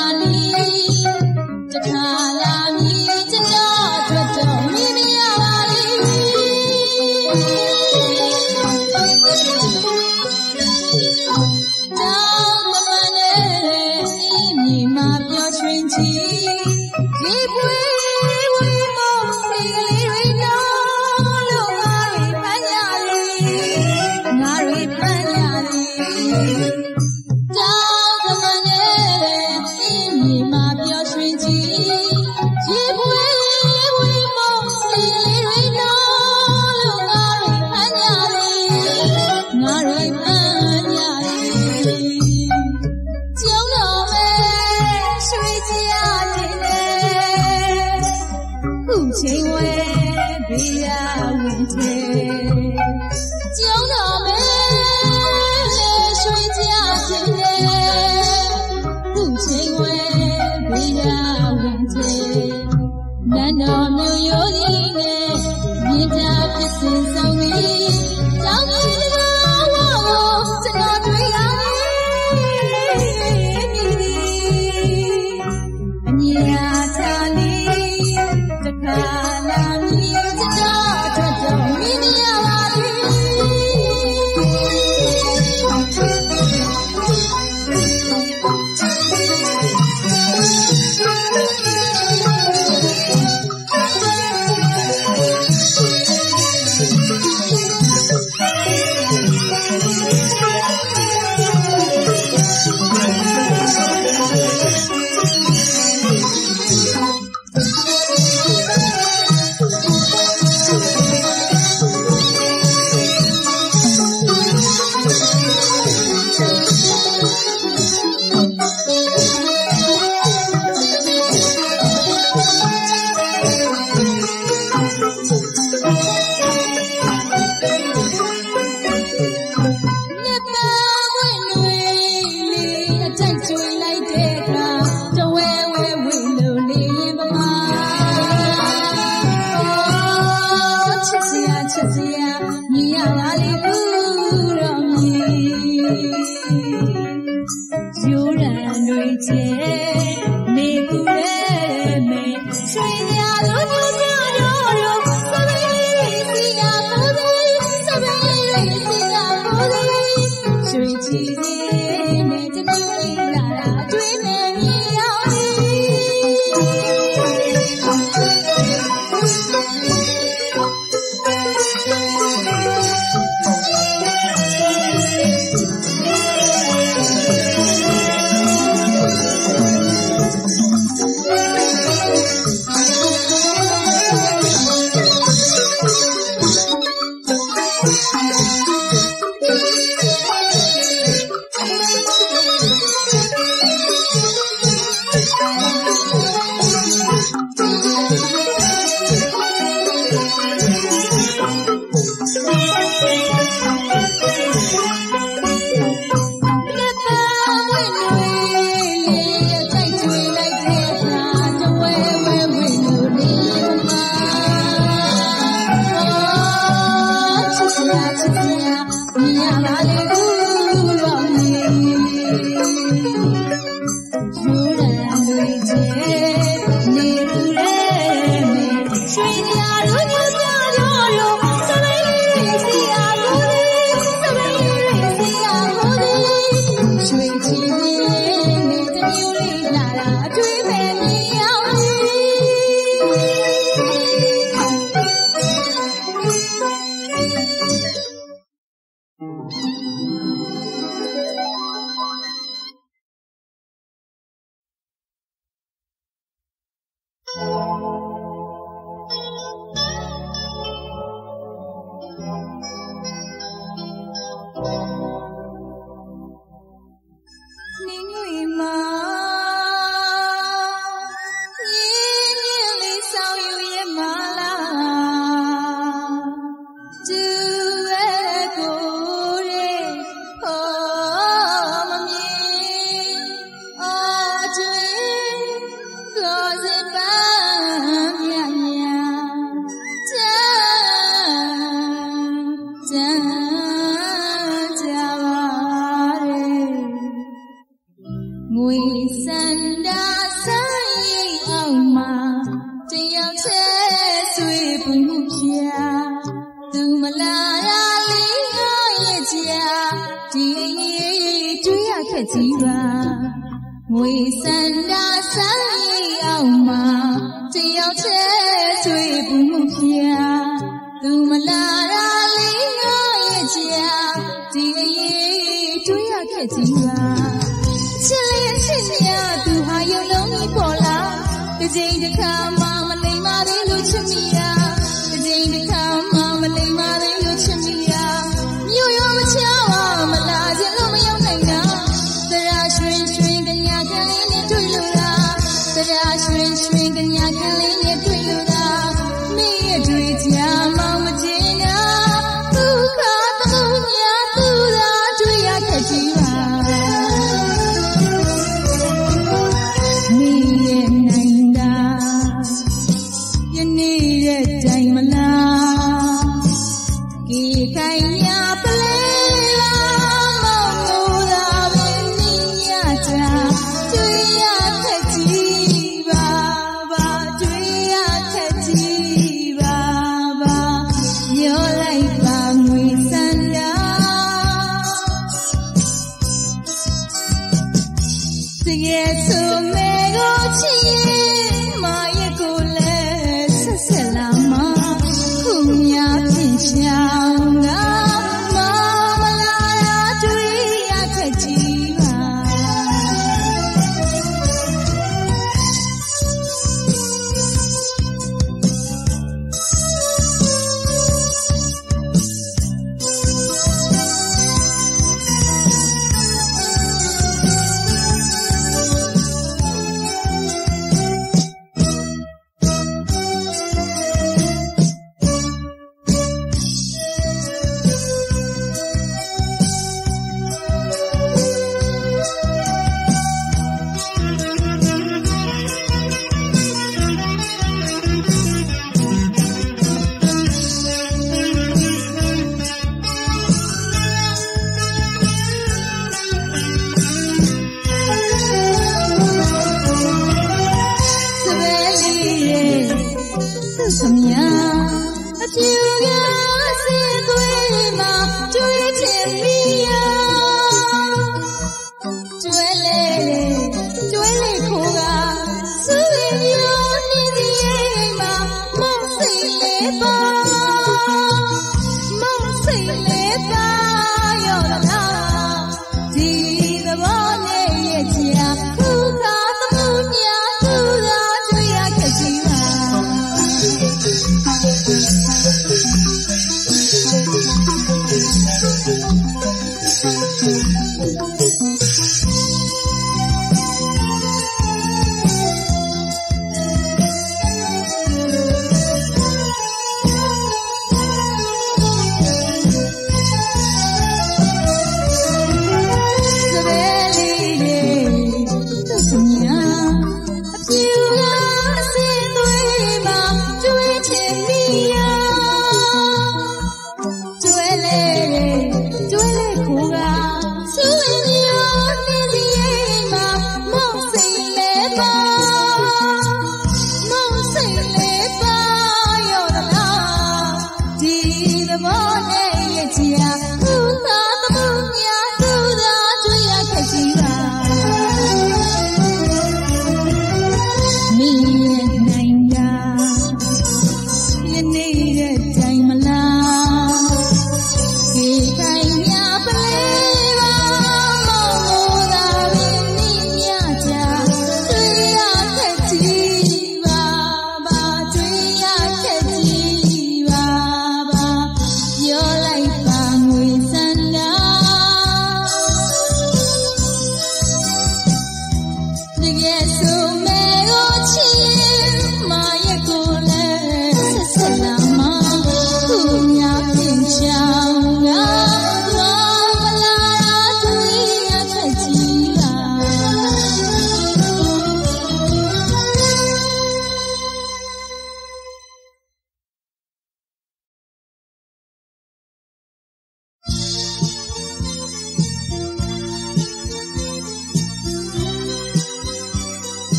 Nani.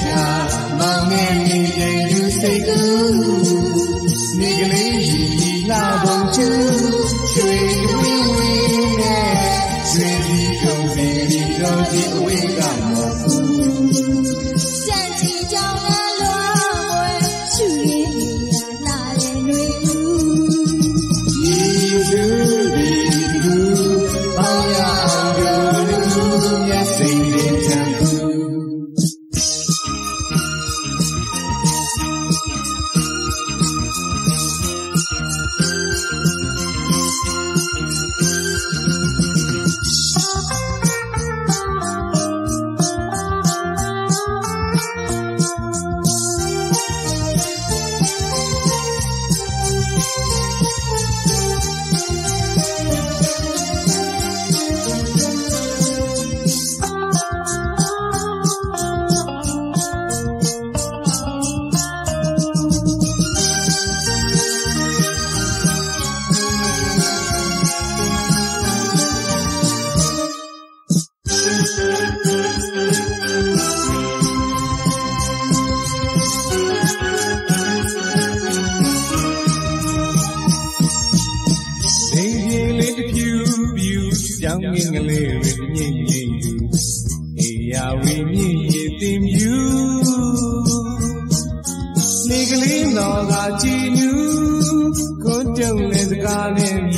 ရှာမောင်နဲ့နေရင်လူစိတ်ကူ သင်မြူနေကလေးတော်ကကြည်နူကိုတုံးလည်းစကားနဲ့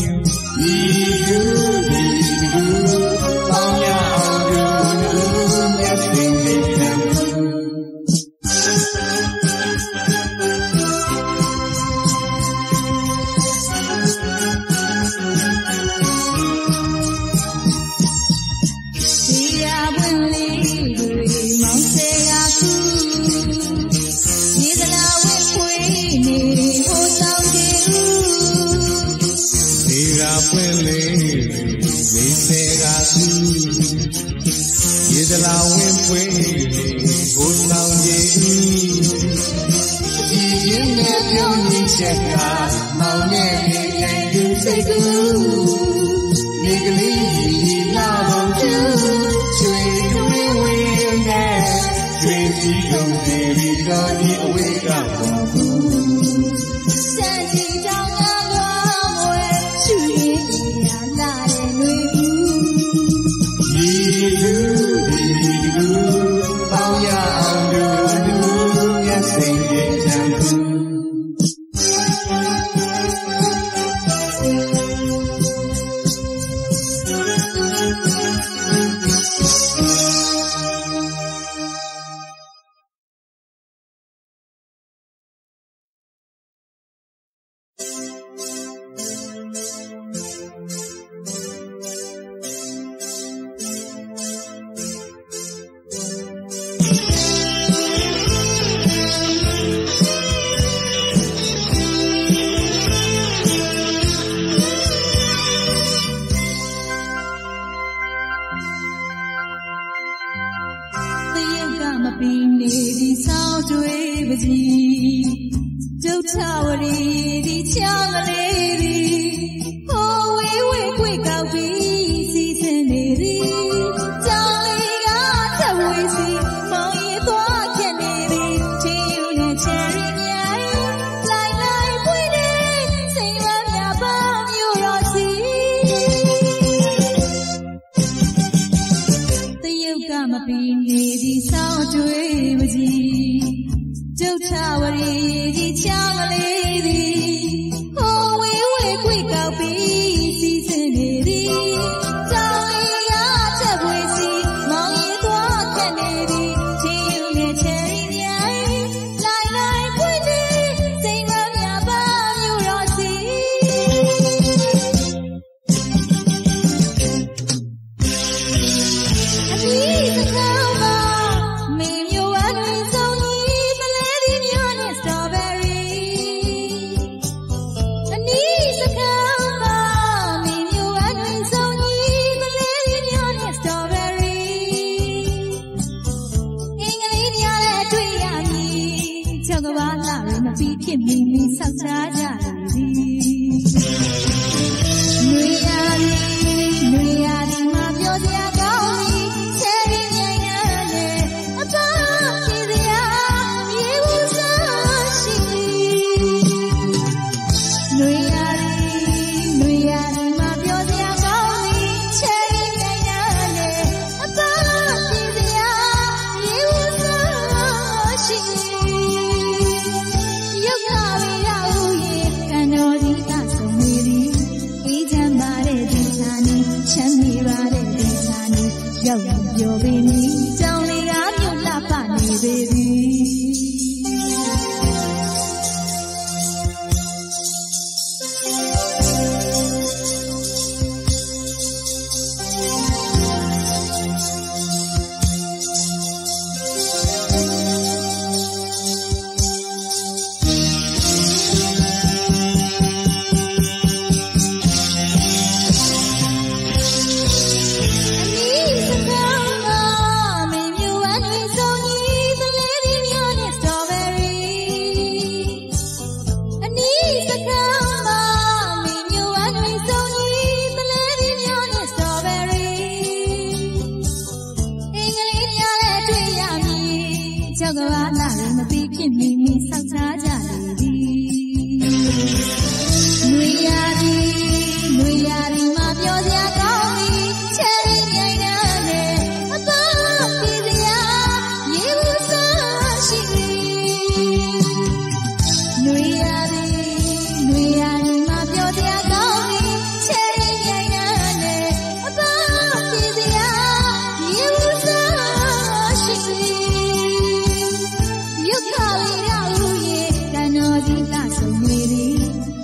သီလဆုံးနေပြီ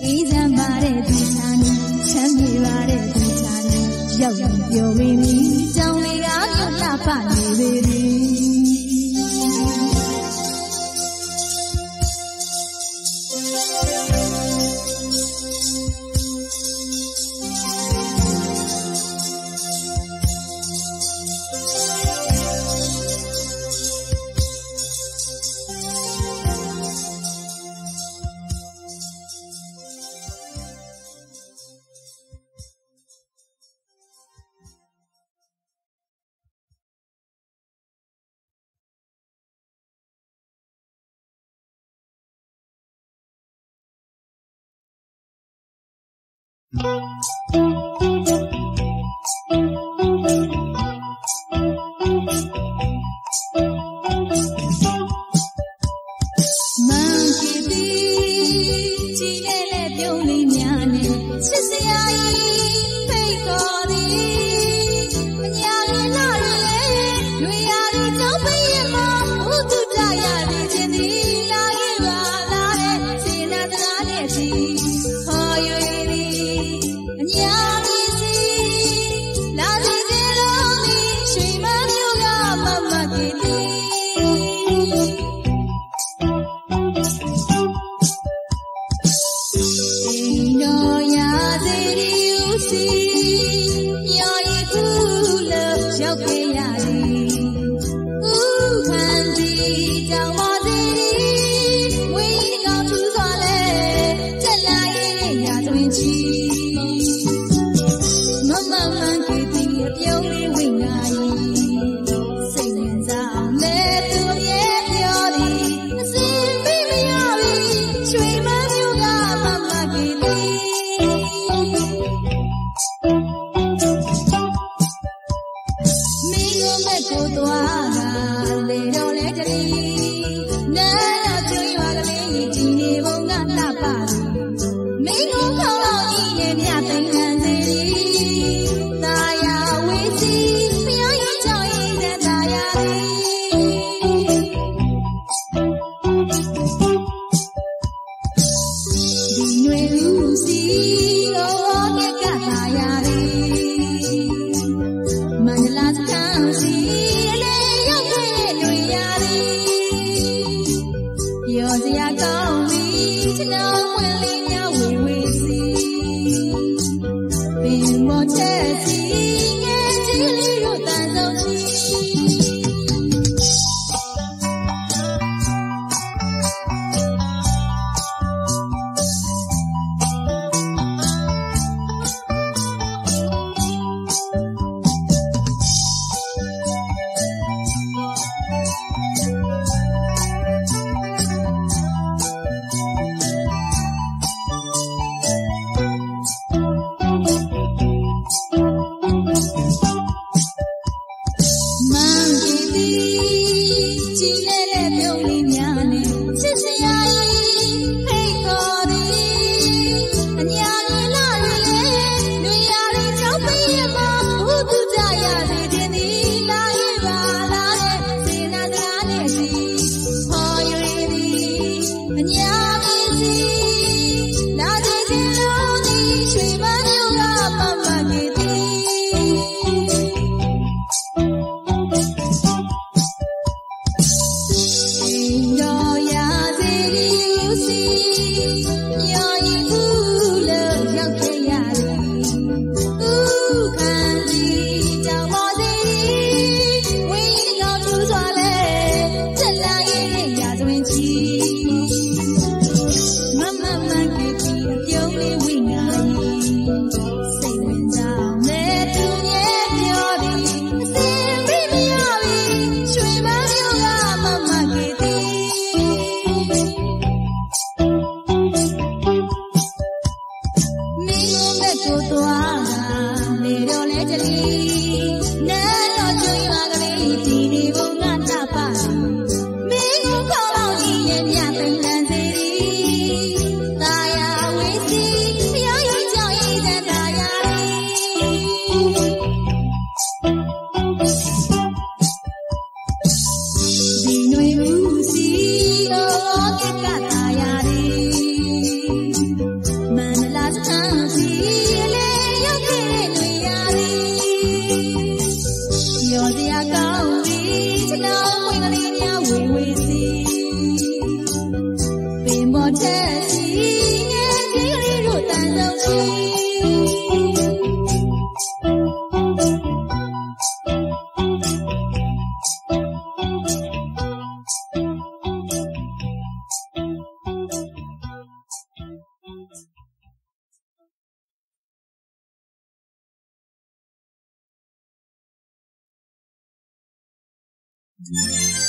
အေးချမ်းပါတဲ့ဒီနာ ရွှေ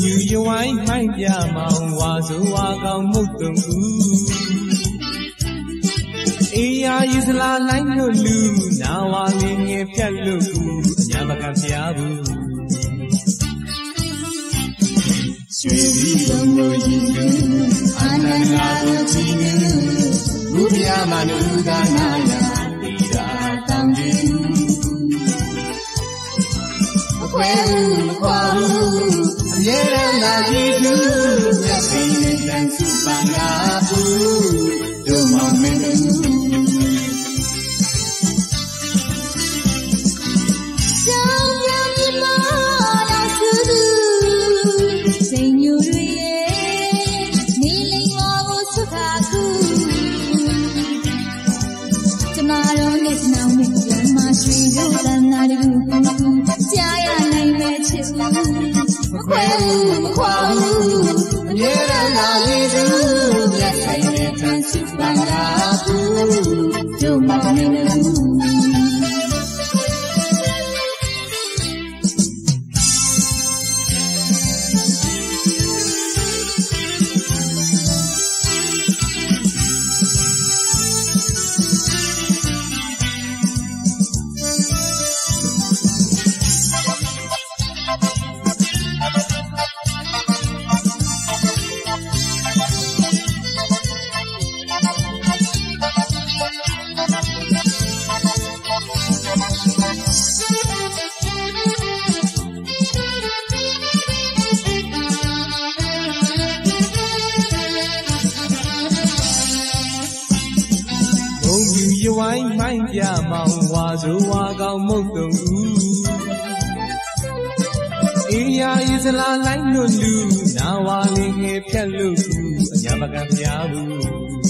ညူယဝိုင်းမိုက်ပြမောင်ဝါဆိုဝါကောင်မုတ်တုံကူအေယာယုစလာလိုက်လို့လူနာဝါလေးငယ်ဖြတ်လို့ကူညာမကပြားဘူးရွှေပြည်လုံးကိုရင်ကူအာနန္ဒာကိုချီးကူဘုရားမနုဒနာယာတိရာတံဒီမခွဲဘူးမခွာဘူး Bendera la di dunia, sini. ဝိုင်းမိုင်းပြမောင်ဝါဆိုဝါကောင်မုတ်တုံဦးအေးရာဤစလာလိုက်လွတ်လူနာဝါလေးငယ်ဖြတ်လို့ကူအညာမကံများဘူး